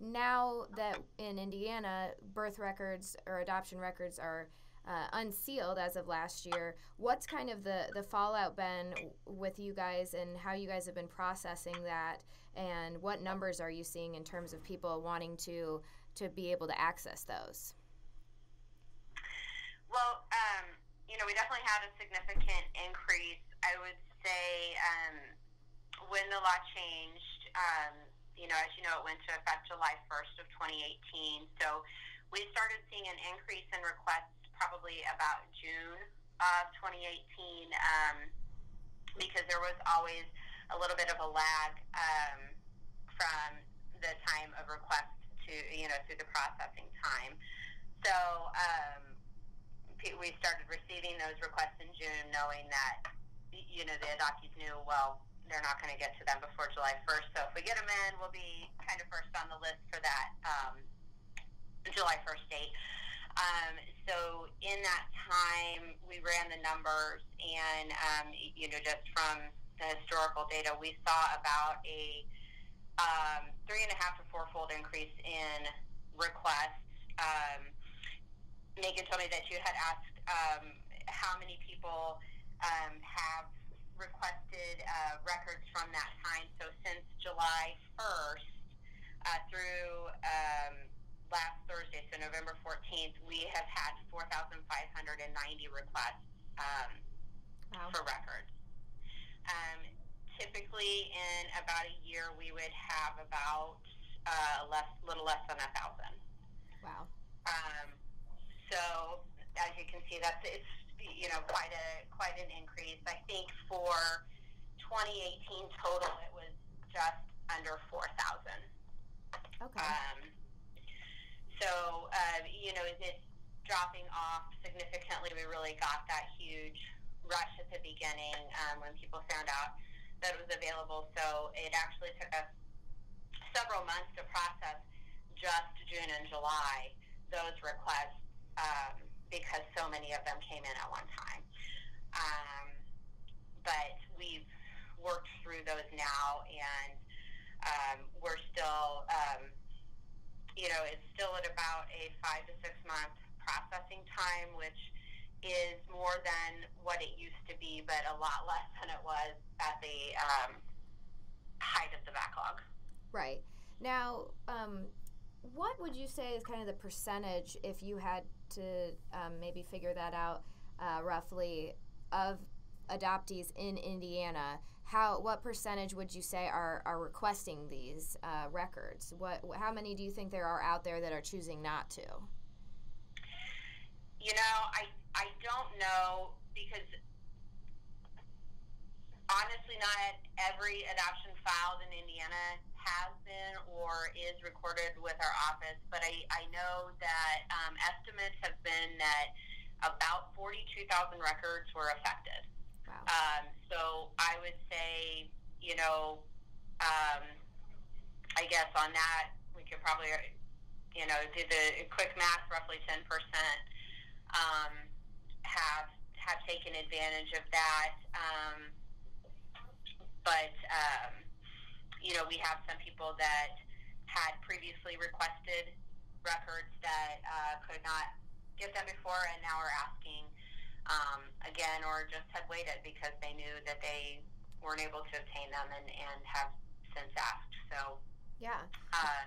now that in Indiana, birth records or adoption records are uh, unsealed as of last year. What's kind of the, the fallout been with you guys and how you guys have been processing that? And what numbers are you seeing in terms of people wanting to, to be able to access those? Well, um, you know, we definitely had a significant increase. I would say um, when the law changed, um, you know, as you know, it went to effect July 1st of 2018. So we started seeing an increase in requests probably about June of 2018 um, because there was always a little bit of a lag um, from the time of request to, you know, through the processing time. So um, we started receiving those requests in June knowing that, you know, the adoptees knew, well, they're not going to get to them before July 1st. So if we get them in, we'll be kind of first on the list for that um, July 1st date. Um, so in that time, we ran the numbers, and um, you know, just from the historical data, we saw about a um, three and a half to fourfold increase in requests. Um, Megan told me that you had asked um, how many people um, have requested uh, records from that time. So since July 1st uh, through um, last Thursday, so November 14th, we have had 4,590 requests um, wow. for records. Um, typically, in about a year, we would have about uh, less, little less than a thousand. Wow. Um, so as you can see, that's it's you know quite a quite an increase. I think for 2018 total, it was just under 4,000. Okay. Um, so, uh, you know, it's dropping off significantly. We really got that huge rush at the beginning um, when people found out that it was available. So it actually took us several months to process just June and July those requests um, because so many of them came in at one time. Um, but we've worked through those now, and um, we're still um, you know, it's still at about a five to six month processing time, which is more than what it used to be, but a lot less than it was at the um, height of the backlog. Right. Now, um, what would you say is kind of the percentage, if you had to um, maybe figure that out uh, roughly, of adoptees in Indiana, how what percentage would you say are, are requesting these uh, records? What how many do you think there are out there that are choosing not to? You know, I I don't know because honestly, not every adoption filed in Indiana has been or is recorded with our office. But I I know that um, estimates have been that about forty two thousand records were affected. Wow. Um, so I would say, you know, um, I guess on that we could probably, you know, do the quick math. Roughly ten percent um, have have taken advantage of that. Um, but um, you know, we have some people that had previously requested records that uh, could not get them before, and now are asking um, again, or just had waited because they knew that they weren't able to obtain them and, and have since asked. So, yeah. Uh,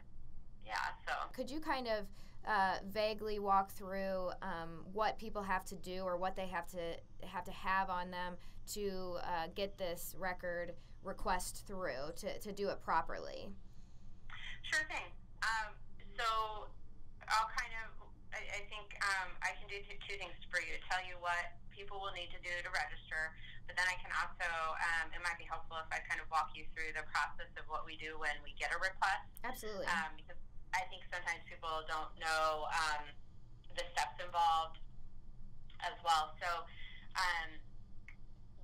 yeah, so. Could you kind of uh, vaguely walk through um, what people have to do or what they have to have to have on them to uh, get this record request through to, to do it properly? Sure thing. Um, so I'll kind of I, I think um, I can do two, two things for you. Tell you what people will need to do to register, but then I can also, um, it might be helpful if I kind of walk you through the process of what we do when we get a request. Absolutely. Um, because I think sometimes people don't know um, the steps involved as well. So, um,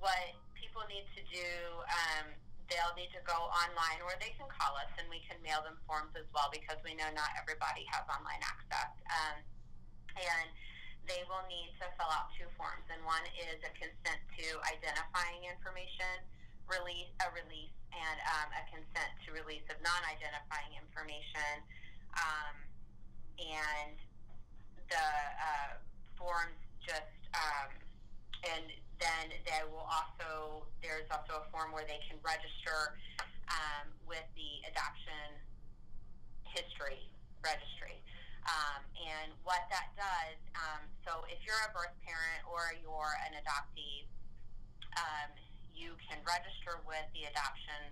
what people need to do, um, they'll need to go online or they can call us and we can mail them forms as well because we know not everybody has online access need to fill out two forms, and one is a consent to identifying information release, a release, and um, a consent to release of non-identifying information. Um, and the uh, forms just um, and then they will also there's also a form where they can register um, with the adoption history registry um, and what that does, um, so if you're a birth parent or you're an adoptee, um, you can register with the adoption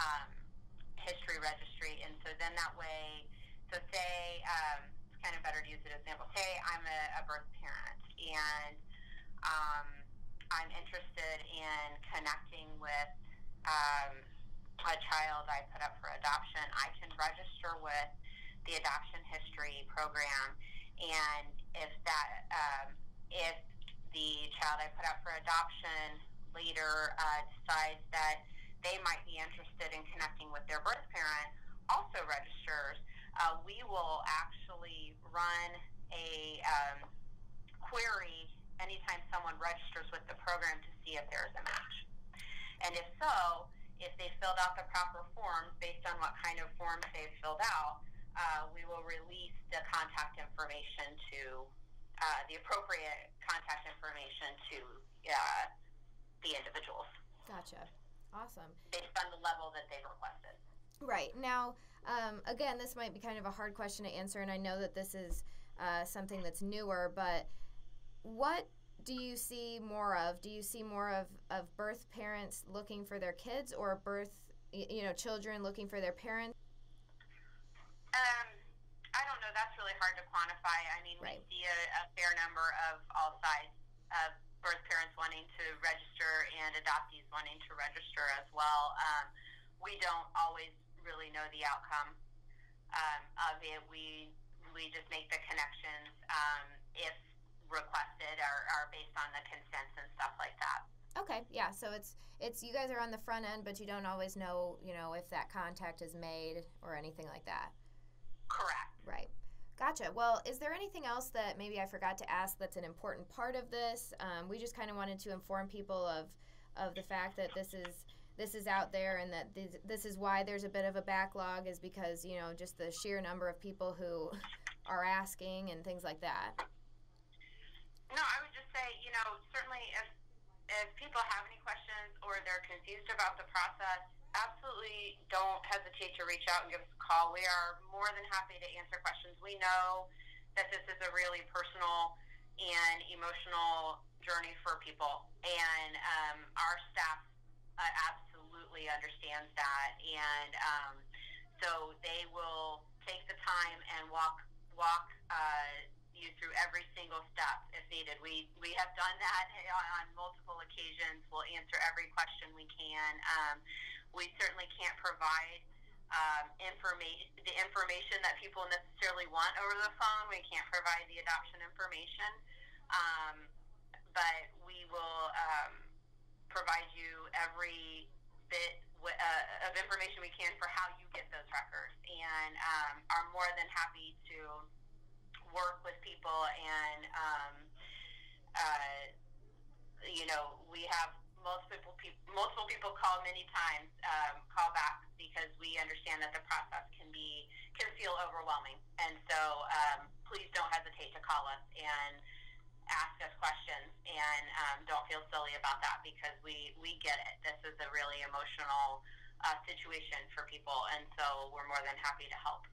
um, history registry, and so then that way, so say um, it's kind of better to use an example. Say I'm a, a birth parent, and um, I'm interested in connecting with um, a child I put up for adoption. I can register with the adoption history program, and if that um, if the child I put out for adoption later uh, decides that they might be interested in connecting with their birth parent, also registers, uh, we will actually run a um, query anytime someone registers with the program to see if there's a match. And if so, if they filled out the proper forms based on what kind of forms they've filled out, uh, we will release the contact information to uh, the appropriate contact information to uh, the individuals. Gotcha. Awesome. Based on the level that they've requested. Right. Now, um, again, this might be kind of a hard question to answer, and I know that this is uh, something that's newer, but what do you see more of? Do you see more of, of birth parents looking for their kids or birth, you know, children looking for their parents? Um, I don't know. That's really hard to quantify. I mean, right. we see a, a fair number of all sides of birth parents wanting to register and adoptees wanting to register as well. Um, we don't always really know the outcome um, of it. We we just make the connections um, if requested or, or based on the consents and stuff like that. Okay, yeah. So it's it's you guys are on the front end, but you don't always know, you know, if that contact is made or anything like that. Correct. Right. Gotcha. Well, is there anything else that maybe I forgot to ask that's an important part of this? Um, we just kind of wanted to inform people of of the fact that this is this is out there and that this, this is why there's a bit of a backlog is because you know just the sheer number of people who are asking and things like that. No, I would just say you know certainly if if people have any questions or they're confused about the process, absolutely don't hesitate to reach out and give us a call. We are more than happy to answer questions. We know that this is a really personal and emotional journey for people, and um, our staff uh, absolutely understands that, and um, so they will take the time and walk walk. Uh, you through every single step if needed. We we have done that on, multiple occasions. We'll answer every question we can. Um, we certainly can't provide um, information, the information that people necessarily want over the phone. We can't provide the adoption information, um, but we will um, provide you every bit w- uh, of information we can for how you get those records, and um, are more than happy to work with people and. Um, uh, you know, we have most people, multiple people call many times, um, call back because we understand that the process can be can feel overwhelming, and so um, please don't hesitate to call us and ask us questions, and um, don't feel silly about that because we we get it. This is a really emotional uh, situation for people, and so we're more than happy to help.